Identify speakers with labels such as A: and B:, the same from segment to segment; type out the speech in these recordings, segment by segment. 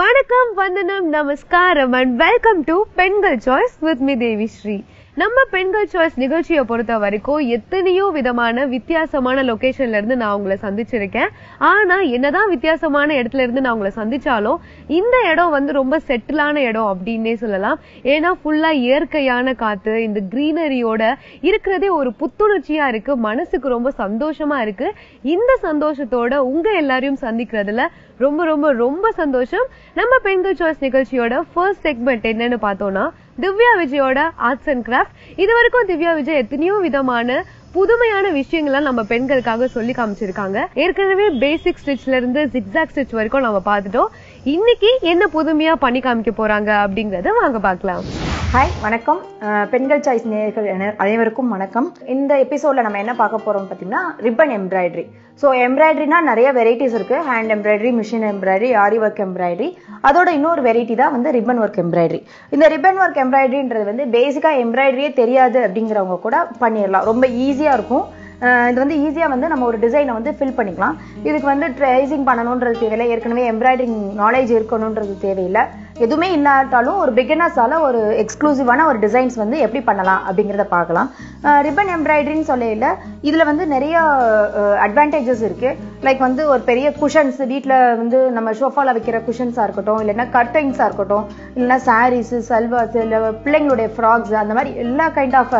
A: வணக்கம் வந்தனம் நமஸ்காரம் அண்ட் வெல்கம் டு பெண்கள் choice with me Devi Sri நம்ம பெண்கள் சாய்ஸ் நிகழ்ச்சியை பொறுத்த வரைக்கும் எத்தனையோ விதமான வித்தியாசமான லொகேஷன்ல இருந்து நான் உங்களை சந்திச்சிருக்கேன். ஆனா என்னதான் வித்தியாசமான இடத்துல இருந்து நான் உங்களை சந்திச்சாலும் இந்த இடம் வந்து ரொம்ப செட்டிலான இடம் அப்படின்னே சொல்லலாம். ஏன்னா ஃபுல்லா இயற்கையான காத்து இந்த கிரீனரியோட இருக்கிறதே ஒரு புத்துணர்ச்சியா இருக்கு மனசுக்கு ரொம்ப சந்தோஷமா இருக்கு. இந்த சந்தோஷத்தோட உங்க எல்லாரையும் சந்திக்கிறதுல ரொம்ப ரொம்ப ரொம்ப சந்தோஷம். நம்ம பெண்கள் சாய்ஸ் நிகழ்ச்சியோட ஃபர்ஸ்ட் செக்மெண்ட் என்னன்னு பார்த்தோம்னா திவ்யா விஜயோட ஆர்ட்ஸ் அண்ட் கிராஃப்ட் இது வரைக்கும் திவ்யா விஜய் எத்தனையோ விதமான புதுமையான விஷயங்கள்லாம் நம்ம பெண்களுக்காக சொல்லி காமிச்சிருக்காங்க. ஏற்கனவே பேசிக் ஸ்டிச்ல இருந்து ஜிக்ஸாக் ஸ்டிச் வரைக்கும் நம்ம பார்த்துட்டோம். இன்னைக்கு என்ன புதுமையா பண்ணி காமிக்க போறாங்க அப்படிங்கறத வாங்க பார்க்கலாம்.
B: ஹாய் வணக்கம். பெண்கள் சாய்ஸ் நேயர்கள் அனைவருக்கும் வணக்கம். இந்த எபிசோட்ல நம்ம என்ன பார்க்க போறோம் பார்த்தீங்கன்னா ரிப்பன் எம்ப்ராய்டரி ஸோ எம்ப்ராய்டரினா நிறைய வெரைட்டிஸ் இருக்குது hand embroidery machine embroidery aari work embroidery அதோட இன்னொரு வெரைட்டி தான் வந்து ரிப்பன் ஒர்க் எம்ப்ராய்டரி இந்த ரிப்பன் ஒர்க் எம்ப்ராய்டரின்றது வந்து பேசிக்காக எம்ப்ராய்டரியே தெரியாது அப்படிங்கிறவங்க கூட பண்ணிடலாம். ரொம்ப ஈஸியாக இருக்கும். இது வந்து ஈஸியாக வந்து நம்ம ஒரு டிசைனை வந்து ஃபில் பண்ணிக்கலாம். இதுக்கு வந்து ட்ரேசிங் பண்ணணுன்றது தேவையில்லை. ஏற்கனவே எம்ப்ராய்டரிங் நாலேஜ் இருக்கணுன்றது தேவையில்லை. எதுவுமே இல்லாட்டாலும் ஒரு பிகினர்ஸால் ஒரு எக்ஸ்க்ளூசிவான ஒரு டிசைன்ஸ் வந்து எப்படி பண்ணலாம் அப்படிங்கிறத பார்க்கலாம். ரிப்பன் எம்ப்ராய்டரின்னு சொல்லையில் இதில் வந்து நிறைய அட்வான்டேஜஸ் இருக்குது லைக் வந்து ஒரு பெரிய குஷன்ஸ் வீட்டில் வந்து நம்ம ஷோஃபாவில் வைக்கிற குஷன்ஸாக இருக்கட்டும் இல்லைன்னா கர்டைன்ஸாக இருக்கட்டும் இல்லைன்னா சாரீஸு சல்வாஸ் இல்லை பிள்ளைங்களுடைய ஃப்ராக்ஸ் அந்த மாதிரி எல்லா கைண்ட் ஆஃப்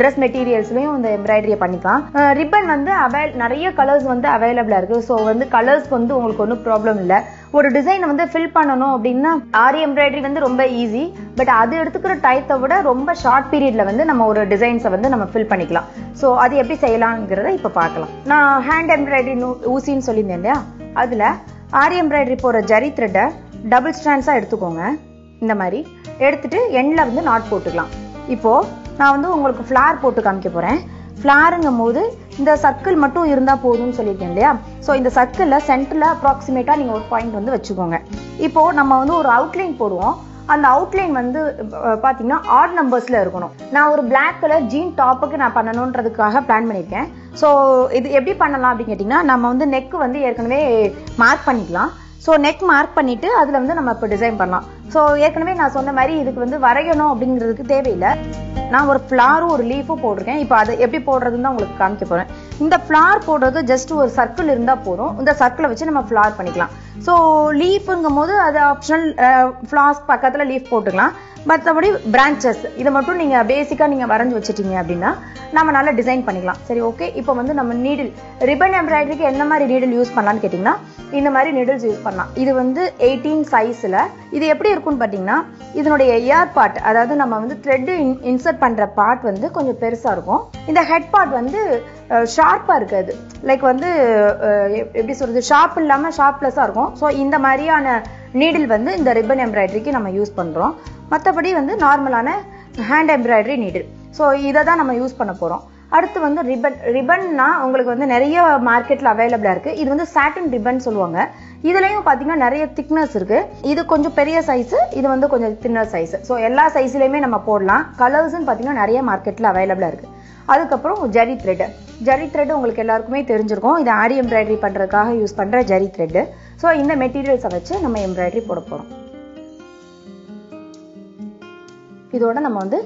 B: ட்ரெஸ் மெட்டீரியல்ஸ்லையும் இந்த எம்ப்ராய்டரியை பண்ணிக்கலாம். ரிப்பன் வந்து அவைல் நிறைய கலர்ஸ் வந்து அவைலபிளாக இருக்குது ஸோ வந்து கலர்ஸ் வந்து உங்களுக்கு ஒன்றும் ப்ராப்ளம் இல்லை. ஒரு டிசைனை வந்து ஃபில் பண்ணணும் அப்படின்னா ஆரி எம்ப்ராய்டரி வந்து ரொம்ப ஈஸி பட் அது எடுத்துக்கிற டயத்தை விட ரொம்ப ஷார்ட் பீரியட்ல வந்து நம்ம ஒரு டிசைன்ஸை வந்து நம்ம ஃபில் பண்ணிக்கலாம். ஸோ அது எப்படி செய்யலாங்கிறத இப்போ பார்க்கலாம். நான் ஹேண்ட் எம்ப்ராய்டரி ஊசின்னு சொல்லியிருந்தேன் இல்லையா? அதில் ஆரி எம்ப்ராய்டரி போகிற ஜரி த்ரெட்டை டபுள் ஸ்டாண்ட்ஸாக எடுத்துக்கோங்க. இந்த மாதிரி. எடுத்துட்டு எண்ணில் வந்து நாட் போட்டுக்கலாம். இப்போ நான் வந்து உங்களுக்கு ஃப்ளார் போட்டு காமிக்க போகிறேன் ஃப்ளாருங்கும் போது இந்த சர்க்கிள் மட்டும் இருந்தால் போதும்னு சொல்லியிருக்கேன் இல்லையா? ஸோ இந்த சர்க்கிளில் சென்டரில் அப்ராக்சிமேட்டாக நீங்கள் ஒரு பாயிண்ட் வந்து வச்சுக்கோங்க. இப்போது நம்ம வந்து ஒரு அவுட்லைன் போடுவோம். அந்த அவுட்லைன் வந்து பார்த்தீங்கன்னா ஆட் நம்பர்ஸில் இருக்கணும். நான் ஒரு பிளாக் கலர் ஜீன் டாப்புக்கு நான் பண்ணணுன்றதுக்காக பிளான் பண்ணியிருக்கேன். ஸோ இது எப்படி பண்ணலாம் அப்படின்னு கேட்டிங்கன்னா நம்ம வந்து நெக் வந்து ஏற்கனவே மார்க் பண்ணிக்கலாம். ஸோ நெக் மார்க் பண்ணிட்டு அதில் வந்து நம்ம இப்போ டிசைன் பண்ணலாம். ஸோ ஏற்கனவே நான் சொன்ன மாதிரி இதுக்கு வந்து வரையணும் அப்படிங்கிறதுக்கு தேவையில்லை. நான் ஒரு ஃப்ளாரும் ஒரு லீஃபும் போட்டிருக்கேன். இப்போ அதை எப்படி போடுறதுன்னு தான் உங்களுக்கு காமிக்க போகிறேன் இந்த ஃப்ளார் போடுறது ஜஸ்ட் ஒரு சர்க்கிள் இருந்தால் போதும். இந்த சர்க்கிளை வச்சு நம்ம ஃப்ளார் பண்ணிக்கலாம். ஸோ லீஃபுங்கும் போது அது ஆப்ஷனல் ஃப்ளாஸ்க் பக்கத்தில் லீஃப் போட்டுக்கலாம். மற்றபடி பிரான்ச்சஸ் இதை மட்டும் நீங்கள் பேசிக்காக நீங்கள் வரைஞ்சி வச்சுட்டீங்க அப்படின்னா நம்ம நல்லா டிசைன் பண்ணிக்கலாம். சரி ஓகே இப்போ வந்து நம்ம நீடில் ரிப்பன் எம்ப்ராய்டரிக்கு என்ன மாதிரி நீடில் யூஸ் பண்ணலாம்னு கேட்டிங்கன்னா இந்த மாதிரி நீடில்ஸ் யூஸ் பண்ணலாம். இது வந்து எயிட்டீன் சைஸில் இது எப்படி இருக்கும்னு பார்த்தீங்கன்னா இதனுடைய ஏர் பார்ட் அதாவது நம்ம வந்து த்ரெட்டு இன்சர்ட் பண்ணுற பார்ட் வந்து கொஞ்சம் பெருசாக இருக்கும். இந்த ஹெட் பார்ட் வந்து ஷார்ப்பாக இருக்காது. லைக் வந்து எப்படி சொல்கிறது ஷார்ப் இல்லாமல் ஷார்ப்லெஸ்ஸாக இருக்கும். ஸோ இந்த மாதிரியான நீடில் வந்து இந்த ரிப்பன் எம்ப்ராய்டரிக்கு நம்ம யூஸ் பண்ணுறோம் மற்றபடி வந்து நார்மலான ஹேண்ட் எம்ப்ராய்டரி நீடில் ஸோ இதை தான் நம்ம யூஸ் பண்ண போகிறோம் அடுத்து வந்து ரிப்பன் ரிப்பன்னா உங்களுக்கு வந்து நிறைய மார்க்கெட்டில் அவைலபிளாக இருக்குது இது வந்து சாட்டின் ரிப்பன் சொல்லுவாங்க. இதுலேயும் பார்த்தீங்கன்னா நிறைய திக்னஸ் இருக்குது இது கொஞ்சம் பெரிய சைஸு இது வந்து கொஞ்சம் தின்னர் சைஸு ஸோ எல்லா சைஸ்லேயுமே நம்ம போடலாம். கலர்ஸ்னு பார்த்தீங்கன்னா நிறைய மார்க்கெட்டில் அவைலபிளாக இருக்குது அதுக்கப்புறம் ஜரி த்ரெட்டு ஜரி த்ரெட் உங்களுக்கு எல்லாருக்குமே தெரிஞ்சிருக்கும். இது ஆரி எம்ப்ராய்டரி பண்ணுறதுக்காக யூஸ் பண்ணுற ஜரி த்ரெட்டு ஸோ இந்த மெட்டீரியல்ஸை வச்சு நம்ம எம்ப்ராய்டரி போட போகிறோம் இதோட நம்ம வந்து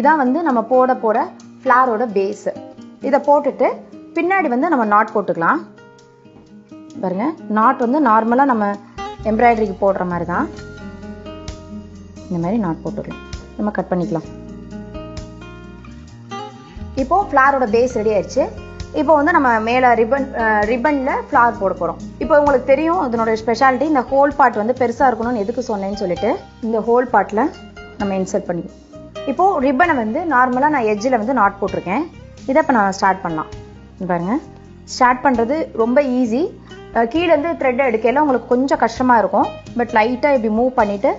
B: இதான் வந்து நம்ம போட போகிற ஃப்ளாரோட பேஸு இதை போட்டுட்டு பின்னாடி வந்து நம்ம நாட் போட்டுக்கலாம். பாருங்க நாட் வந்து நார்மலாக நம்ம எம்ப்ராய்டரிக்கு போடுற மாதிரி தான் இந்த மாதிரி நாட் போட்டுக்கலாம். நம்ம கட் பண்ணிக்கலாம். இப்போ ஃப்ளாரோட பேஸ் ரெடி ஆயிடுச்சு. இப்போ வந்து நம்ம மேலே ரிப்பன் ரிப்பனில் ஃப்ளார் போட போகிறோம் இப்போ உங்களுக்கு தெரியும் இதனோட ஸ்பெஷாலிட்டி இந்த ஹோல் பார்ட் வந்து பெருசாக இருக்கணும்னு எதுக்கு சொன்னேன்னு சொல்லிட்டு இந்த ஹோல் பார்ட்டில் நம்ம இன்சர்ட் பண்ணிக்குவோம் இப்போது ரிப்பனை வந்து நார்மலாக நான் எட்ஜில் வந்து நாட் போட்டிருக்கேன். இதை இப்போ நான் ஸ்டார்ட் பண்ணலாம். பாருங்கள் ஸ்டார்ட் பண்ணுறது ரொம்ப ஈஸி கீழேருந்து த்ரெட்டை எடுக்கையில உங்களுக்கு கொஞ்சம் கஷ்டமாக இருக்கும். பட் லைட்டாக இப்படி மூவ் பண்ணிவிட்டு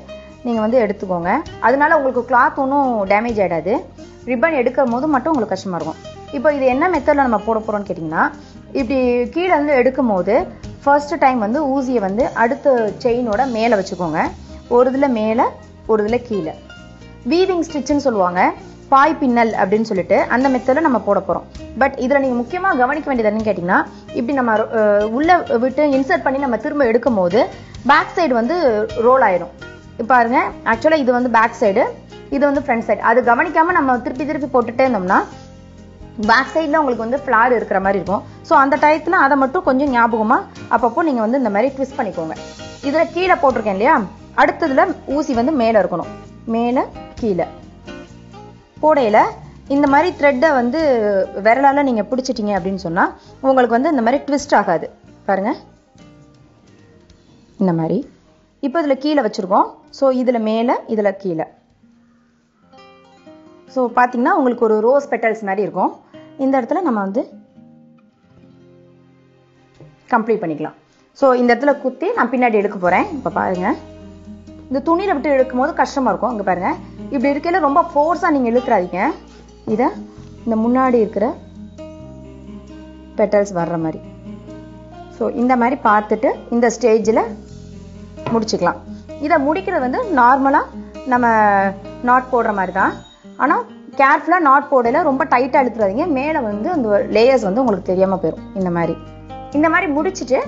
B: நீங்கள் வந்து எடுத்துக்கோங்க. அதனால உங்களுக்கு கிளாத் ஒன்றும் டேமேஜ் ஆகிடாது ரிப்பன் எடுக்கும் போது மட்டும் உங்களுக்கு கஷ்டமாக இருக்கும். இப்போ இது என்ன மெத்தடில் நம்ம போட போகிறோம்னு கேட்டிங்கன்னா இப்படி கீழே இருந்து எடுக்கும் போது ஃபர்ஸ்ட் டைம் வந்து ஊசியை வந்து அடுத்த செயினோட மேலே வச்சுக்கோங்க. ஒரு இதில் மேலே ஒரு இதில் கீழே. வீவிங் ஸ்டிச்சுன்னு சொல்லுவாங்க. பாய் பின்னல் அப்படின்னு சொல்லிட்டு அந்த மெத்தடில் நம்ம போட போகிறோம் பட் இதில் நீங்கள் முக்கியமாக கவனிக்க வேண்டியது என்னன்னு கேட்டிங்கன்னா இப்படி நம்ம உள்ளே விட்டு இன்சர்ட் பண்ணி நம்ம திரும்ப எடுக்கும் போது பேக் சைடு வந்து ரோல் ஆயிரும். பாருங்க. ஆக்சுவலாக இது வந்து பேக் சைடு இது வந்து ஃப்ரண்ட் சைடு அது கவனிக்காம நம்ம திருப்பி திருப்பி போட்டுட்டே இருந்தோம்னா பேக் சைடில் உங்களுக்கு வந்து ஃப்ளார் இருக்கிற மாதிரி இருக்கும். ஸோ அந்த டயத்தில் அதை மட்டும் கொஞ்சம் ஞாபகமாக அப்பப்போ நீங்கள் வந்து இந்த மாதிரி ட்விஸ்ட் பண்ணிக்கோங்க. இதில் கீழே போட்டிருக்கேன் இல்லையா? அடுத்ததுல ஊசி வந்து மேலே இருக்கணும். மேலே கீழே. போடையில் இந்த மாதிரி த்ரெட்டை வந்து விரலால் நீங்கள் பிடிச்சிட்டிங்க அப்படின்னு சொன்னால் உங்களுக்கு வந்து இந்த மாதிரி ட்விஸ்ட் ஆகாது. பாருங்க. இந்த மாதிரி. இப்போ இதில் கீழே வச்சுருக்கோம். ஸோ இதில் மேலே இதில் கீழே. ஸோ பார்த்தீங்கன்னா உங்களுக்கு ஒரு ரோஸ் பெட்டல்ஸ் மாதிரி இருக்கும். இந்த இடத்துல நம்ம வந்து கம்ப்ளீட் பண்ணிக்கலாம். ஸோ இந்த இடத்துல குத்தி நான் பின்னாடி எடுக்க போகிறேன் இப்போ பாருங்கள் இந்த துணியில் விட்டு இழுக்கும் போது கஷ்டமாக இருக்கும். இங்கே பாருங்கள் இப்படி இருக்கையில் ரொம்ப ஃபோர்ஸாக நீங்கள் இழுக்கிறாதீங்க. இதை இந்த முன்னாடி இருக்கிற பெட்டல்ஸ் வர்ற மாதிரி. ஸோ இந்த மாதிரி பார்த்துட்டு இந்த ஸ்டேஜில் முடிச்சுக்கலாம். இதை முடிக்கிறது வந்து நார்மலாக நம்ம நாட் போடுற மாதிரி தான் ஆனால் கேர்ஃபுல்லாக நாட் போடல ரொம்ப டைட்டாக இழுத்துறாதீங்க. மேலே வந்து அந்த லேயர்ஸ் வந்து உங்களுக்கு தெரியாமல் போயிடும் இந்த மாதிரி. இந்த மாதிரி முடிச்சுட்டு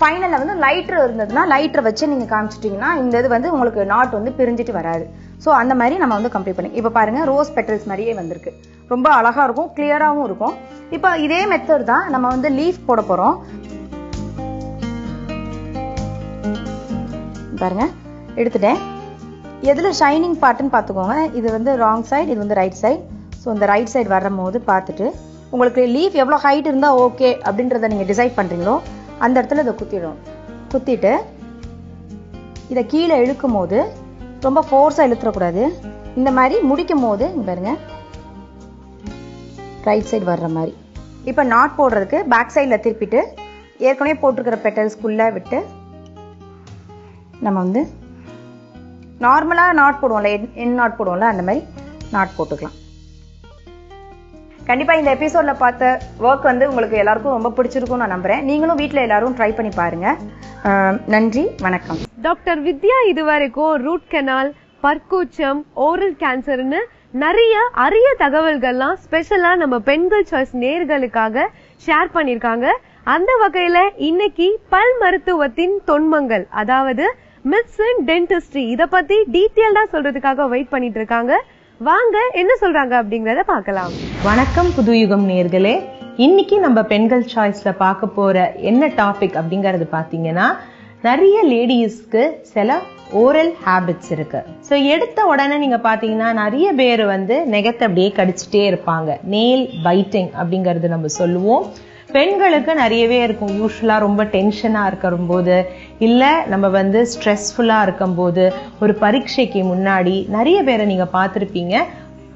B: ஃபைனலில் வந்து லைட்டர் இருந்ததுன்னா லைட்ரை வச்சு நீங்கள் காமிச்சிட்டிங்கன்னா இந்த இது வந்து உங்களுக்கு நாட் வந்து பிரிஞ்சிட்டு வராது. ஸோ அந்த மாதிரி நம்ம வந்து கம்ப்ளீட் பண்ணி இப்போ பாருங்கள் ரோஸ் பெட்டல்ஸ் மாதிரியே வந்திருக்கு. ரொம்ப அழகாக இருக்கும் கிளியராகவும் இருக்கும். இப்போ இதே மெத்தட் தான் நம்ம வந்து லீஃப் போட போகிறோம் பாருங்க. எடுத்துட்டேன். எதில் ஷைனிங் பார்ட்டுன்னு பார்த்துக்கோங்க. இது வந்து ராங் சைடு இது வந்து ரைட் சைடு ஸோ இந்த ரைட் சைடு வரும்போது பார்த்துட்டு உங்களுக்கு லீஃப் எவ்வளோ ஹைட் இருந்தால் ஓகே அப்படின்றத நீங்கள் டிசைட் பண்ணுறீங்களோ அந்த இடத்துல இதை குத்திடும் குத்திட்டு இதை கீழே இழுக்கும் போது ரொம்ப ஃபோர்ஸாக இழுத்துறக்கூடாது. இந்த மாதிரி முடிக்கும் போது பாருங்க. ரைட் சைடு வர்ற மாதிரி. இப்போ நாட் போடுறதுக்கு பேக் சைடில் திருப்பிட்டு ஏற்கனவே போட்டிருக்கிற பெட்டல்ஸ்குள்ளே விட்டு நம்ம வந்து நார்மலாக நாட் போடுவோம்ல என் என் நாட் போடுவோம்ல அந்த மாதிரி நாட் போட்டுக்கலாம். கண்டிப்பாக இந்த எபிசோடில் பார்த்த ஒர்க் வந்து உங்களுக்கு எல்லாருக்கும் ரொம்ப பிடிச்சிருக்கும் நான் நம்புகிறேன் நீங்களும் வீட்டில் எல்லாரும் ட்ரை பண்ணி பாருங்கள் நன்றி வணக்கம்.
A: டாக்டர் வித்யா இதுவரைக்கும் ரூட் கெனால் பற்கூச்சம் ஓரல் கேன்சர்னு நிறைய அரிய தகவல்கள்லாம் ஸ்பெஷலா நம்ம பெண்கள் சாய்ஸ் நேர்களுக்காக ஷேர் பண்ணிருக்காங்க அந்த வகையில இன்னைக்கு பல் மருத்துவத்தின் தொன்மங்கள் அதாவது மித்ஸ் டென்டிஸ்ட்ரி இத பத்தி டீட்டெயில்டா சொல்றதுக்காக வெயிட் பண்ணிட்டு இருக்காங்க வாங்க என்ன சொல்றாங்க அப்படிங்கறத பார்க்கலாம்.
C: வணக்கம் புதுயுகம் நேர்களே. இன்னைக்கு நம்ம பெண்கள் சாய்ஸ்ல பார்க்க போற என்ன டாபிக் அப்படிங்கறது பாத்தீங்கன்னா நிறைய லேடிஸ்க்கு சில ஓரல் ஹேபிட்ஸ் இருக்கு. ஸோ எடுத்த உடனே நீங்க பாத்தீங்கன்னா நிறைய பேர் வந்து நெகத்தை அப்படியே கடிச்சிட்டே இருப்பாங்க. நேல் பைட்டிங் அப்படிங்கறது நம்ம சொல்லுவோம். பெண்களுக்கு நிறையவே இருக்கும். யூஸ்வலாக ரொம்ப டென்ஷனா இருக்கும் போது நம்ம வந்து ஸ்ட்ரெஸ்ஃபுல்லா இருக்கும் போது ஒரு பரீட்சைக்கு முன்னாடி நிறைய பேரை நீங்க பார்த்துருப்பீங்க.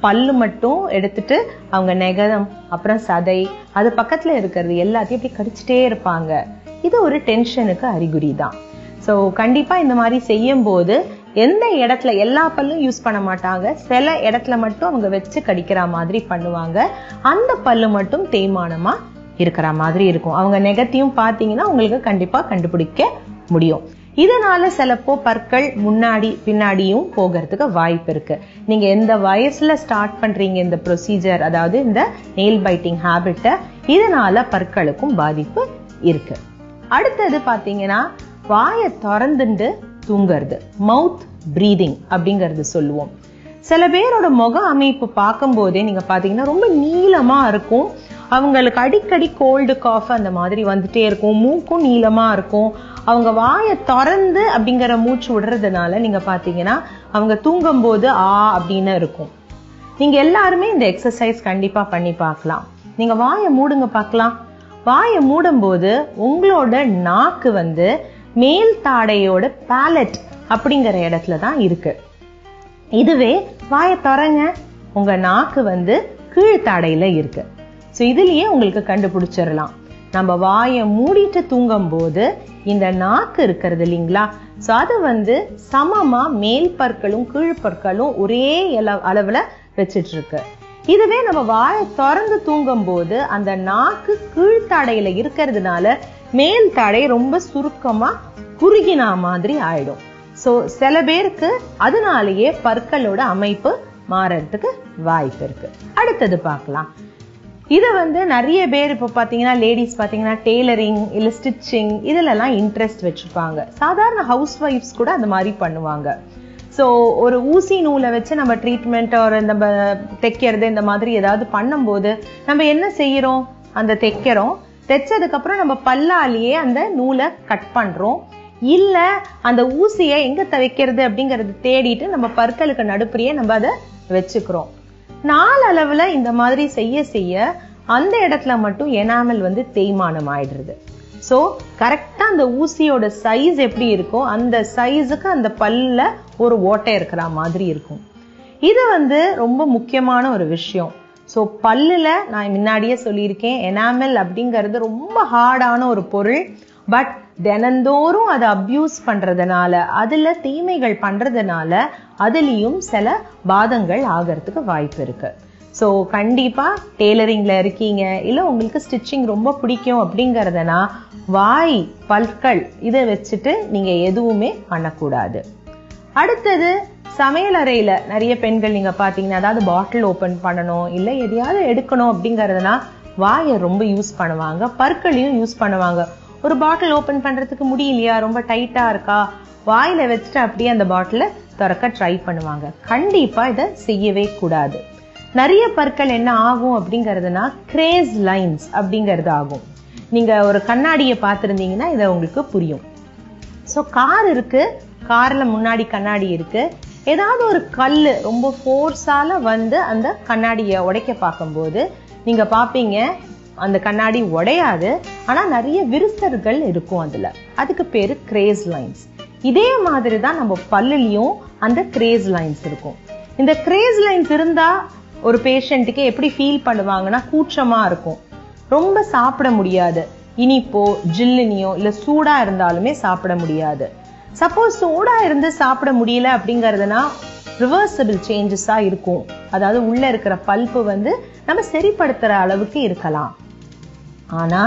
C: பல்லு மட்டும் எடுத்துட்டு அவங்க நெகதம் அப்புறம் சதை அது பக்கத்துல இருக்கிறது எல்லாத்தையும் இப்படி கடிச்சிட்டே இருப்பாங்க. இது ஒரு டென்ஷனுக்கு அறிகுறி தான். ஸோ கண்டிப்பா இந்த மாதிரி செய்யும்போது எந்த இடத்துல எல்லா பல்லும் யூஸ் பண்ண மாட்டாங்க சில இடத்துல மட்டும் அவங்க வச்சு கடிக்கிற மாதிரி பண்ணுவாங்க. அந்த பல்லு மட்டும் தேய்மானமா இருக்கிற மாதிரி இருக்கும். அவங்க நெகட்டிவ் பார்த்தீங்கன்னா உங்களுக்கு கண்டிப்பா கண்டுபிடிக்க முடியும். இதனால சிலப்போ பற்கள் முன்னாடி பின்னாடியும் போகிறதுக்கு வாய்ப்பு இருக்கு. நீங்க எந்த வயசுல ஸ்டார்ட் பண்றீங்க இந்த ப்ரொசீஜர் அதாவது இந்த நெயில் பைட்டிங் ஹேபிட்டை இதனால பற்களுக்கும் பாதிப்பு இருக்கு. அடுத்தது பாத்தீங்கன்னா வாயை திறந்துண்டு தூங்குறது மவுத் பிரீதிங் அப்படிங்கறது சொல்லுவோம். சில பேரோட முக அமைப்பு பார்க்கும்போதே நீங்கள் நீங்க பாத்தீங்கன்னா ரொம்ப நீளமா இருக்கும். அவங்களுக்கு அடிக்கடி கோல்டு காஃப் அந்த மாதிரி வந்துட்டே இருக்கும். மூக்கும் நீளமா இருக்கும். அவங்க வாயை திறந்து அப்படிங்கிற மூச்சு விடுறதுனால நீங்க பாத்தீங்கன்னா அவங்க தூங்கும் போது ஆ அப்படின்னு இருக்கும். நீங்க எல்லாருமே இந்த எக்ஸசைஸ் கண்டிப்பா பண்ணி பார்க்கலாம். நீங்க வாயை மூடுங்க பார்க்கலாம். வாயை மூடும்போது உங்களோட நாக்கு வந்து மேல் தாடையோட பேலட் அப்படிங்கிற இடத்துல தான் இருக்குது இதுவே வாயை திறங்க. உங்க நாக்கு வந்து கீழ்த்தடையில இருக்கு. ஸோ இதுலயே உங்களுக்கு கண்டுபிடிச்சிடலாம். நம்ம வாயை மூடிட்டு தூங்கும் போது இந்த நாக்கு இருக்கிறது இல்லைங்களா? ஸோ அது வந்து சமமா மேல் பற்களும் கீழ் பற்களும் ஒரே அளவுல வச்சிட்டு இருக்கு இதுவே நம்ம வாயை திறந்து தூங்கும் போது அந்த நாக்கு கீழ்த்தடையில இருக்கிறதுனால மேல் தடை ரொம்ப சுருக்கமா குறுகினா மாதிரி ஆயிடும். ஸோ சில பேருக்கு அதனாலேயே பற்களோட அமைப்பு மாறறதுக்கு வாய்ப்பு இருக்கு. அடுத்தது பார்க்கலாம். இதை வந்து நிறைய பேர் இப்போ பார்த்தீங்கன்னா லேடிஸ் பார்த்தீங்கன்னா டெய்லரிங் இல்லை ஸ்டிச்சிங் இதிலெல்லாம் இன்ட்ரெஸ்ட் வச்சுருப்பாங்க சாதாரண ஹவுஸ் ஒய்ஃப்ஸ் கூட அந்த மாதிரி பண்ணுவாங்க. ஸோ ஒரு ஊசி நூலை வச்சு நம்ம ட்ரீட்மெண்ட் ஒரு நம்ம தைக்கிறது இந்த மாதிரி ஏதாவது பண்ணும்போது நம்ம என்ன செய்யறோம்? அந்த தைக்கிறோம். தைச்சதுக்கப்புறம் நம்ம பல்லாலேயே அந்த நூலை கட் பண்ணுறோம் இல்ல அந்த ஊசியை எங்க துவைக்கிறது அப்படிங்கறது தேடிட்டு நம்ம பற்களுக்கு நடுப்புறையே நம்ம அதை வச்சுக்கிறோம். நாளளவுல இந்த மாதிரி செய்ய செய்ய அந்த இடத்துல மட்டும் எனாமல் வந்து தேய்மானம் ஆயிடுறது. ஸோ கரெக்டாக அந்த ஊசியோட சைஸ் எப்படி இருக்கோ அந்த சைஸுக்கு அந்த பல்ல ஒரு ஓட்டை இருக்கிற மாதிரி இருக்கும். இது வந்து ரொம்ப முக்கியமான ஒரு விஷயம். ஸோ பல்லுல நான் முன்னாடியே சொல்லியிருக்கேன் எனாமல் அப்படிங்கிறது ரொம்ப ஹார்டான ஒரு பொருள். பட் தினந்தோறும் அதை அப்யூஸ் பண்றதுனால அதுல தீமைகள் பண்றதுனால அதுலயும் சில பாதங்கள் ஆகிறதுக்கு வாய்ப்பு இருக்கு. ஸோ கண்டிப்பா டெய்லரிங்ல இருக்கீங்க இல்ல உங்களுக்கு ஸ்டிச்சிங் ரொம்ப பிடிக்கும் அப்படிங்கறதுனா வாய் பல்கள் இதை வச்சுட்டு நீங்க எதுவுமே பண்ணக்கூடாது. அடுத்தது சமையல் அறையில நிறைய பெண்கள் நீங்க பாத்தீங்கன்னா அதாவது பாட்டில் ஓபன் பண்ணணும் இல்ல எதையாவது எடுக்கணும் அப்படிங்கறதுனா வாயை ரொம்ப யூஸ் பண்ணுவாங்க பற்களையும் யூஸ் பண்ணுவாங்க. ஒரு பாட்டில் ஓப்பன் பண்றதுக்கு முடியலையா? ரொம்ப டைட்டா இருக்கா? வாயில வச்சுட்டு அப்படியே அந்த பாட்டில திறக்க ட்ரை பண்ணுவாங்க. கண்டிப்பா இதை செய்யவே கூடாது. நிறைய பற்கள் என்ன ஆகும் அப்படிங்கிறதுனா கிரேஸ் லைன்ஸ் அப்படிங்கிறது ஆகும். நீங்க ஒரு கண்ணாடியை பார்த்துருந்தீங்கன்னா இதை உங்களுக்கு புரியும். ஸோ கார் இருக்கு. கார்ல முன்னாடி கண்ணாடி இருக்கு. ஏதாவது ஒரு கல் ரொம்ப ஃபோர்ஸால வந்து அந்த கண்ணாடியை உடைக்க பார்க்கும்போது நீங்க பாப்பீங்க அந்த கண்ணாடி உடையாது ஆனா நிறைய விரிசல்கள் இருக்கும் அதுல. அதுக்கு பேரு கிரேஸ் லைன்ஸ் இதே மாதிரி தான் நம்ம பல்லுலயும் அந்த கிரேஸ் லைன்ஸ் இருக்கும். இந்த கிரேஸ் லைன்ஸ் இருந்தா ஒரு பேஷண்ட்டுக்கு எப்படி ஃபீல் பண்ணுவாங்கன்னா கூச்சமா இருக்கும். ரொம்ப சாப்பிட முடியாது. இனிப்போ ஜில்லுனியோ இல்ல சூடா இருந்தாலுமே சாப்பிட முடியாது. சப்போஸ் சூடா இருந்து சாப்பிட முடியல அப்படிங்கறதுனா ரிவர்சபிள் சேஞ்சஸா இருக்கும். அதாவது உள்ள இருக்கிற பல்ப்பு வந்து நம்ம சரிப்படுத்துற அளவுக்கு இருக்கலாம். ஆனா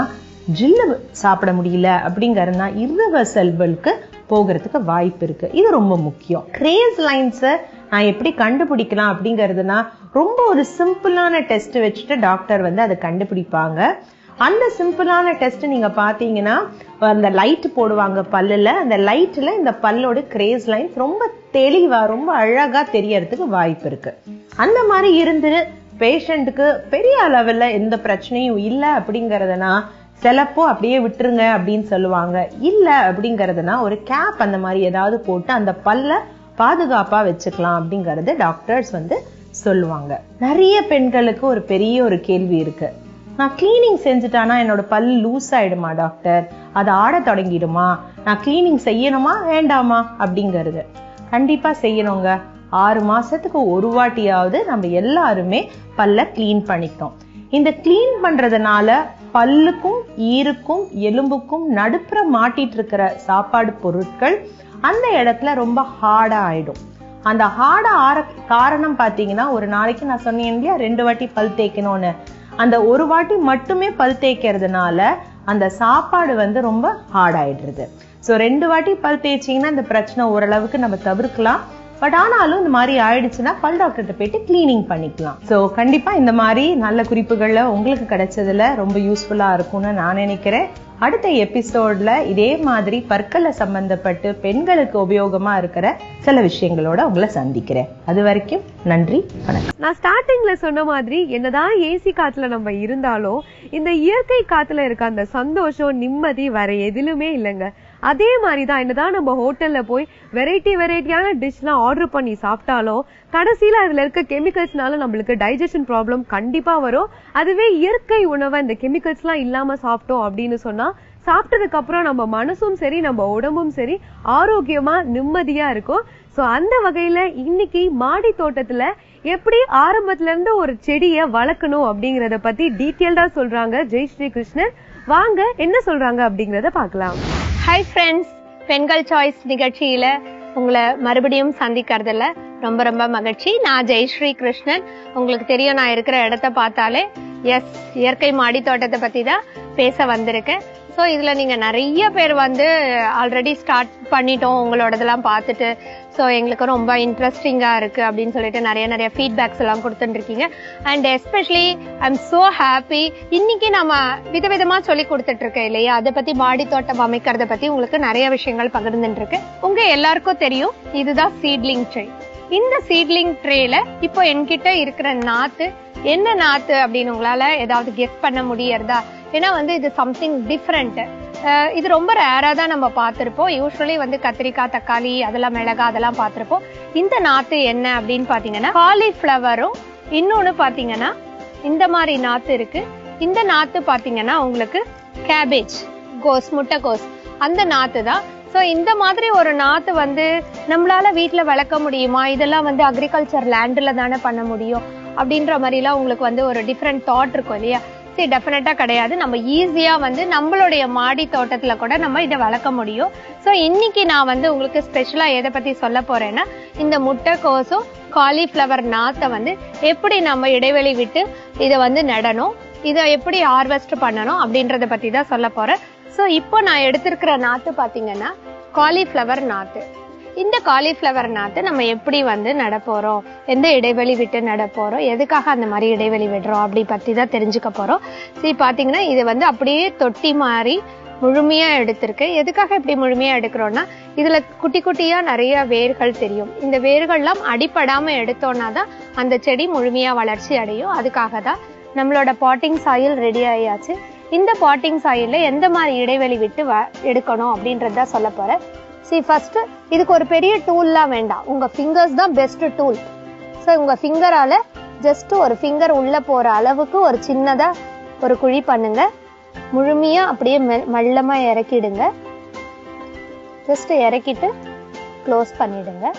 C: ஜில்லு சாப்பிட முடியல அப்படிங்கறதுனா செல்வலுக்கு போகிறதுக்கு வாய்ப்பு இருக்கு. இது ரொம்ப முக்கியம். கிரேஸ் லைன்ஸை நான் எப்படி கண்டுபிடிக்கலாம் அப்படிங்கிறதுனா ரொம்ப ஒரு சிம்பிளான டெஸ்ட் வச்சுட்டு டாக்டர் வந்து அதை கண்டுபிடிப்பாங்க. அந்த சிம்பிளான டெஸ்ட் நீங்க பாத்தீங்கன்னா அந்த லைட் போடுவாங்க பல்லுல. அந்த லைட்ல இந்த பல்லோட கிரேஸ் லைன்ஸ் ரொம்ப தெளிவா ரொம்ப அழகா தெரியறதுக்கு வாய்ப்பு இருக்கு. அந்த மாதிரி இருந்து பேஷண்ட்டுக்கு பெரிய அளவில் எந்த பிரச்சனையும் இல்லை அப்படிங்கறதுனா சிலப்போ அப்படியே விட்டுருங்க அப்படின்னு சொல்லுவாங்க. இல்ல அப்படிங்கிறதுனா ஒரு கேப் அந்த மாதிரி ஏதாவது போட்டு அந்த பல்ல பாதுகாப்பா வச்சுக்கலாம் அப்படிங்கறது டாக்டர்ஸ் வந்து சொல்லுவாங்க. நிறைய பெண்களுக்கு ஒரு பெரிய ஒரு கேள்வி இருக்கு. நான் கிளீனிங் செஞ்சுட்டானா என்னோட பல் லூஸ் ஆயிடுமா டாக்டர் அது ஆட தொடங்கிடுமா? நான் கிளீனிங் செய்யணுமா வேண்டாமா? அப்படிங்கிறது. கண்டிப்பா செய்யணுங்க. ஆறு மாசத்துக்கு ஒரு வாட்டியாவது நம்ம எல்லாருமே பல்ல கிளீன் பண்ணிட்டோம் இந்த கிளீன் பண்றதுனால பல்லுக்கும் ஈருக்கும் எலும்புக்கும் நடுப்புற மாட்டிட்டு இருக்கிற சாப்பாடு பொருட்கள் அந்த இடத்துல ரொம்ப ஹார்டா ஆயிடும். அந்த ஹார்டா ஆற காரணம் பாத்தீங்கன்னா ஒரு நாளைக்கு நான் சொன்னேன் இல்லையா ரெண்டு வாட்டி பல் தேய்க்கணும்னு. அந்த ஒரு வாட்டி மட்டுமே பல் தேய்க்கிறதுனால அந்த சாப்பாடு வந்து ரொம்ப ஹார்ட் ஆயிடுறது. ஸோ ரெண்டு வாட்டி பல் தேய்ச்சிங்கன்னா இந்த பிரச்சனை ஓரளவுக்கு நம்ம தவிர்க்கலாம். பட் ஆனாலும் இந்த மாதிரி ஆயிடுச்சுன்னா பல் டாக்டர்கிட்ட போயிட்டு கிளீனிங் பண்ணிக்கலாம். ஸோ கண்டிப்பா இந்த மாதிரி நல்ல குறிப்புகள்ல உங்களுக்கு கிடைச்சதுல ரொம்ப யூஸ்ஃபுல்லா இருக்கும்னு நான் நினைக்கிறேன். அடுத்த எபிசோட்ல இதே மாதிரி பற்களை சம்பந்தப்பட்டு பெண்களுக்கு உபயோகமா இருக்கிற சில விஷயங்களோட உங்களை சந்திக்கிறேன். அது வரைக்கும் நன்றி வணக்கம்.
A: நான் ஸ்டார்டிங்ல சொன்ன மாதிரி என்னதான் ஏசி காத்துல நம்ம இருந்தாலும் இந்த இயற்கை காத்துல இருக்க அந்த சந்தோஷம் நிம்மதி வேற எதிலுமே இல்லைங்க. அதே மாதிரி தான் என்னதான் நம்ம ஹோட்டல்ல போய் வெரைட்டி வெரைட்டியான டிஷ்லாம் ஆர்டர் பண்ணி சாப்பிட்டாலும் கடைசியில அதில் இருக்க கெமிக்கல்ஸ்னால நம்மளுக்கு டைஜஷன் ப்ராப்ளம் கண்டிப்பாக வரும். அதுவே இயற்கை உணவை இந்த கெமிக்கல்ஸ்லாம் இல்லாமல் சாப்பிட்டோம் அப்படின்னு சொன்னால் சாப்பிட்டதுக்கு அப்புறம் நம்ம மனசும் சரி நம்ம உடம்பும் சரி ஆரோக்கியமா நிம்மதியா இருக்கும். ஸோ அந்த வகையில இன்னைக்கு மாடி தோட்டத்துல எப்படி ஆரம்பத்துல இருந்து ஒரு செடியை வளர்க்கணும் அப்படிங்கறத பத்தி டீட்டெயில்டா சொல்றாங்க ஜெய் ஸ்ரீ கிருஷ்ணன். வாங்க என்ன சொல்றாங்க அப்படிங்கறத பார்க்கலாம்.
D: ஹாய் ஃப்ரெண்ட்ஸ் பெண்கள் சாய்ஸ் நிகழ்ச்சியில உங்களை மறுபடியும் சந்திக்கிறதுல ரொம்ப ரொம்ப மகிழ்ச்சி. நான் ஜெயஸ்ரீ கிருஷ்ணன் உங்களுக்கு தெரியும் நான் இருக்கிற இடத்த பார்த்தாலே எஸ் இயற்கை மாடி தோட்டத்தை பத்தி தான் பேச வந்திருக்கேன். ஸோ இதில் நீங்கள் நிறைய பேர் வந்து ஆல்ரெடி ஸ்டார்ட் பண்ணிட்டோம் உங்களோடதெல்லாம் பார்த்துட்டு. ஸோ எங்களுக்கு ரொம்ப இன்ட்ரெஸ்டிங்காக இருக்குது அப்படின்னு சொல்லிட்டு நிறைய நிறைய ஃபீட்பேக்ஸ் எல்லாம் கொடுத்துட்டுருக்கீங்க. And especially I am so happy இன்னைக்கு நம்ம விதவிதமாக சொல்லி கொடுத்துட்ருக்கேன் இல்லையா? அதை பற்றி மாடி தோட்டம் அமைக்கிறத பற்றி உங்களுக்கு நிறைய விஷயங்கள் பகிர்ந்துட்டு உங்கள் எல்லாருக்கும் தெரியும் இதுதான் சீட்லிங் ட்ரே இந்த சீட்லிங் ட்ரேல இப்போ என்கிட்ட இருக்கிற நாத்து என்ன நாத்து அப்படின்னு உங்களால ஏதாவது கெஸ் பண்ண முடியறதா? ஏன்னா வந்து இது சம்திங் டிஃப்ரெண்ட் இது ரொம்ப ரேரா தான் நம்ம பார்த்திருப்போம். யூஸ்வலி வந்து கத்திரிக்காய் தக்காளி அதெல்லாம் மிளகாய் அதெல்லாம் பார்த்திருப்போம். இந்த நாத்து என்ன அப்படின்னு பாத்தீங்கன்னா காலிஃபிளவரும் இன்னொன்னு பாத்தீங்கன்னா இந்த மாதிரி நாத்து இருக்கு. இந்த நாத்து பாத்தீங்கன்னா உங்களுக்கு கேபேஜ் கோஸ் முட்டைக்கோஸ். அந்த நாத்து தான். ஸோ இந்த மாதிரி ஒரு நாத்து வந்து நம்மளால வீட்ல வளர்க்க முடியுமா? இதெல்லாம் வந்து அக்ரிகல்ச்சர் லேண்ட்ல தானே பண்ண முடியும்? அப்படின்ற மாதிரிலாம் உங்களுக்கு வந்து ஒரு டிஃப்ரெண்ட் தாட் இருக்கும் இல்லையா? சரி டெஃபினட்டா கிடையாது. நம்ம ஈஸியா வந்து நம்மளுடைய மாடி தோட்டத்துல கூட நம்ம இதை வளர்க்க முடியும். ஸோ இன்னைக்கு நான் வந்து உங்களுக்கு ஸ்பெஷலா எதை பத்தி சொல்ல போறேன்னா இந்த முட்டைக்கோசும் காலிஃப்ளவர் நாத்தை வந்து எப்படி நம்ம இடைவெளி விட்டு இதை வந்து நடணும் இதை எப்படி ஹார்வெஸ்ட் பண்ணணும் அப்படின்றத பத்தி தான் சொல்ல போறேன். ஸோ இப்போ நான் எடுத்திருக்கிற நாத்து பாத்தீங்கன்னா காலிஃப்ளவர் நாத்து. இந்த காலிஃப்ளவர் நாத்து நம்ம எப்படி வந்து நட போறோம்? எந்த இடைவெளி விட்டு நட போறோம்? எதுக்காக அந்த மாதிரி இடைவெளி விடுறோம்? அப்படி பத்தி தான் தெரிஞ்சுக்க போறோம். சரி பாத்தீங்கன்னா இது வந்து அப்படியே தொட்டி மாதிரி முழுமையா எடுத்திருக்கு. எதுக்காக இப்படி முழுமையா எடுக்கிறோம்னா இதுல குட்டி குட்டியா நிறைய வேர்கள் தெரியும். இந்த வேர்கள்லாம் அடிப்படாம எடுத்தோம்னா தான் அந்த செடி முழுமையா வளர்ச்சி அடையும். அதுக்காக தான் நம்மளோட பாட்டிங் சாயில் ரெடி ஆயாச்சு. இந்த பாட்டிங் சாயில்ல எந்த மாதிரி இடைவெளி விட்டு வ- எடுக்கணும் அப்படின்றத சொல்ல போறேன். சி ஃபர்ஸ்ட் இதுக்கு ஒரு பெரிய டூல்லாம் வேண்டாம். உங்க ஃபிங்கர்ஸ் தான் பெஸ்ட் டூல் ஸோ உங்க ஃபிங்கரால ஜஸ்ட் ஒரு ஃபிங்கர் உள்ள போற அளவுக்கு ஒரு சின்னதா ஒரு குழி பண்ணுங்க. முழுமையா அப்படியே மெ- இறக்கிடுங்க. ஜஸ்ட் இறக்கிட்டு க்ளோஸ் பண்ணிடுங்க.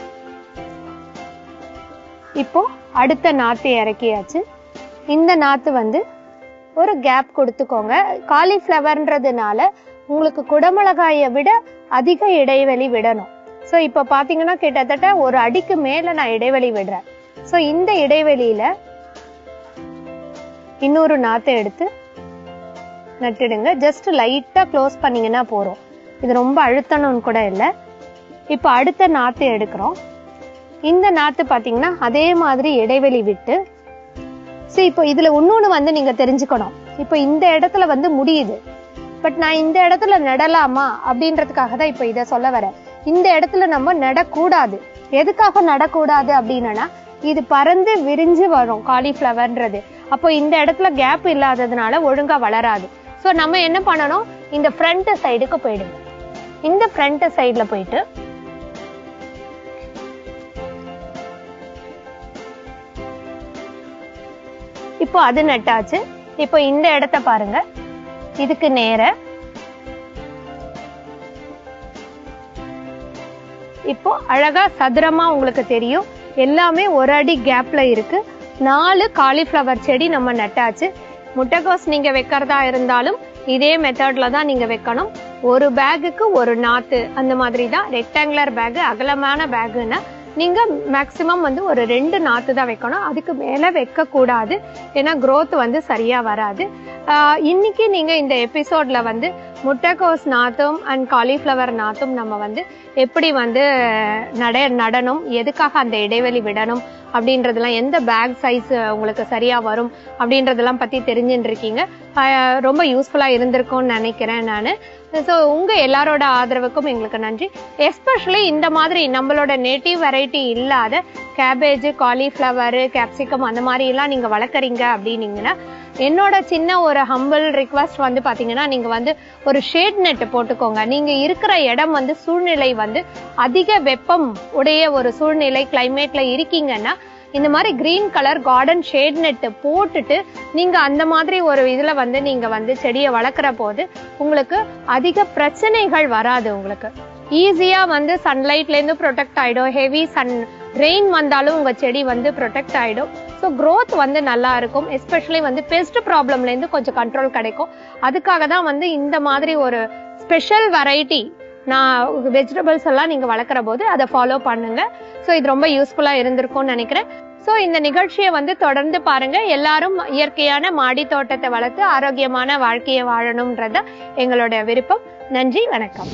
D: இப்போ அடுத்த நாற்று இறக்கியாச்சு. இந்த நாற்று வந்து ஒரு கேப் கொடுத்துக்கோங்க. காலிஃப்ளவர்ன்றதுனால உங்களுக்கு குடமிளகாயை விட அதிக இடைவெளி விடணும். ஸோ இப்போ பார்த்தீங்கன்னா கிட்டத்தட்ட ஒரு அடிக்கு மேல நான் இடைவெளி விடுறேன். ஸோ இந்த இடைவெளியில இன்னொரு நாத்தை எடுத்து நட்டுடுங்க. ஜஸ்ட் லைட்டா க்ளோஸ் பண்ணீங்கன்னா போறோம் இது ரொம்ப அழுத்தணும்னு கூட இல்லை. இப்போ அடுத்த நாத்து எடுக்கிறோம். இந்த நாத்து பார்த்தீங்கன்னா அதே மாதிரி இடைவெளி விட்டு சரி இப்போ இதுல இன்னொன்று வந்து நீங்க தெரிஞ்சுக்கணும். இப்போ இந்த இடத்துல வந்து முடியுது. பட் நான் இந்த இடத்துல நடலாமா அப்படின்றதுக்காக தான் இப்போ இதை சொல்ல வரேன். இந்த இடத்துல நம்ம நடக்கூடாது. எதுக்காக நடக்கூடாது அப்படின்னா இது பறந்து விரிஞ்சு வரும் காலிஃப்ளவர்ன்றது. அப்போ இந்த இடத்துல கேப் இல்லாததுனால ஒழுங்கா வளராது. ஸோ நம்ம என்ன பண்ணணும்? இந்த ஃப்ரண்ட் சைடுக்கு போயிடுங்க. இந்த ஃப்ரண்ட் சைடுல போயிட்டு இப்போ அது நட்டாச்சு. இப்போ இந்த இடத்த பாருங்க. இதுக்கு நேர. இப்போ அழகா சதுரமா உங்களுக்கு தெரியும். எல்லாமே ஒரு அடி கேப்ல இருக்கு. நாலு காலிஃப்ளவர் செடி நம்ம நட்டாச்சு. முட்டைகோஸ் நீங்க வைக்கிறதா இருந்தாலும் இதே மெத்தட்ல தான் நீங்க வைக்கணும். ஒரு பேகுக்கு ஒரு நாத்து. அந்த மாதிரி தான் ரெக்டாங்குலர் பேக் அகலமான பேகுன்னா நீங்க மேக்சிமம் வந்து ஒரு ரெண்டு நாத்து தான் வைக்கணும். அதுக்கு மேல வைக்க கூடாது ஏன்னா க்ரோத் வந்து சரியா வராது. ஆஹ் இன்னைக்கு நீங்க இந்த எபிசோட்ல வந்து முட்டைக்கோஸ் நாத்தும் அண்ட் காலிஃப்ளவர் நாத்தும் நம்ம வந்து எப்படி வந்து நட நடணும் எதுக்காக அந்த இடைவெளி விடணும் அப்படின்றதெல்லாம் எந்த பேக் சைஸ் உங்களுக்கு சரியா வரும் அப்படின்றதெல்லாம் பத்தி தெரிஞ்சுட்டு இருக்கீங்க ரொம்ப யூஸ்ஃபுல்லா இருந்திருக்கும்னு நினைக்கிறேன் நான். ஸோ உங்க எல்லாரோட ஆதரவுக்கும் எங்களுக்கு நன்றி. எஸ்பெஷலி இந்த மாதிரி நம்மளோட நேட்டிவ் வெரைட்டி இல்லாத கேபேஜ் காலிஃப்ளவர் கேப்சிகம் அந்த மாதிரி எல்லாம் நீங்க வளர்க்குறீங்க அப்படின்னீங்கன்னா என்னோட சின்ன ஒரு ஹம்பிள் ரிக்வஸ்ட் வந்து பார்த்தீங்கன்னா நீங்க வந்து ஒரு ஷேட் நெட் போட்டுக்கோங்க. நீங்க இருக்கிற இடம் வந்து சூழ்நிலை வந்து அதிக வெப்பம் உடைய ஒரு சூழ்நிலை கிளைமேட்ல இருக்கீங்கன்னா இந்த மாதிரி green colour garden shade net போட்டுட்டு நீங்க அந்த மாதிரி ஒரு இதுல வந்து நீங்க வந்து செடியை வளர்க்குற போது உங்களுக்கு அதிக பிரச்சனைகள் வராது உங்களுக்கு. ஈஸியா வந்து சன்லைட்ல இருந்து ப்ரொடெக்ட் ஆயிடும். ஹெவி சன் ரெயின் வந்தாலும் உங்க செடி வந்து ப்ரொடெக்ட் ஆயிடும். ஸோ க்ரோத் வந்து நல்லா இருக்கும். எஸ்பெஷலி வந்து பெஸ்ட் ப்ராப்ளம்ல இருந்து கொஞ்சம் கண்ட்ரோல் கிடைக்கும். அதுக்காக தான் வந்து இந்த மாதிரி ஒரு ஸ்பெஷல் வெரைட்டி நான் வெஜிடபிள்ஸ் எல்லாம் நீங்க வளர்க்குற போது அதை ஃபாலோ பண்ணுங்க. ஸோ இது ரொம்ப யூஸ்ஃபுல்லா இருந்திருக்கும்னு நினைக்கிறேன். ஸோ இந்த நிகழ்ச்சியை வந்து தொடர்ந்து பாருங்க. எல்லாரும் இயற்கையான மாடி தோட்டத்தை வளர்த்து ஆரோக்கியமான வாழ்க்கையை வாழணும்ன்றத எங்களோட விருப்பம். நன்றி வணக்கம்.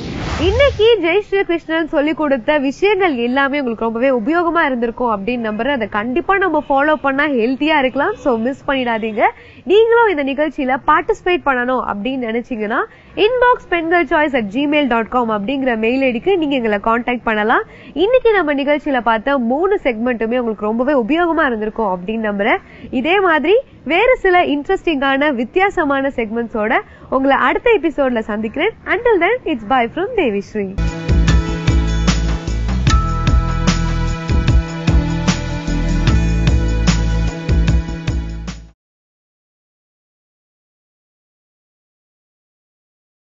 A: இன்னைக்கு ஜெய் ஸ்ரீ கிருஷ்ணன் சொல்லி கொடுத்த விஷயங்கள் எல்லாமே உங்களுக்கு ரொம்பவே உபயோகமா இருந்திருக்கும் அப்படின்னு நம்புறேன். அதை கண்டிப்பா நம்ம ஃபாலோ பண்ணா ஹெல்த்தியா இருக்கலாம். சோ மிஸ் பண்ணிடாதீங்க. நீங்களும் இந்த நிகழ்ச்சியில பார்ட்டிசிபேட் பண்ணணும் அப்படின்னு நினைச்சீங்கன்னா இன்பாக்ஸ் பெண்கள் choice at Gmail dot com அப்படிங்கிற மெயில் ஐடிக்கு நீங்க எங்களை காண்டாக்ட் பண்ணலாம். இன்னைக்கு நம்ம நிகழ்ச்சியில பார்த்த மூணு செக்மெண்ட்டுமே உங்களுக்கு ரொம்பவே உபயோகமா இருந்திருக்கும் அப்படின்னு நம்புறேன். இதே மாதிரி வேறு சில இன்ட்ரெஸ்டிங்கான வித்தியாசமான செக்மெண்ட்ஸோட உங்களை அடுத்த எபிசோட்ல சந்திக்கிறேன். Until then it's bye from Devisri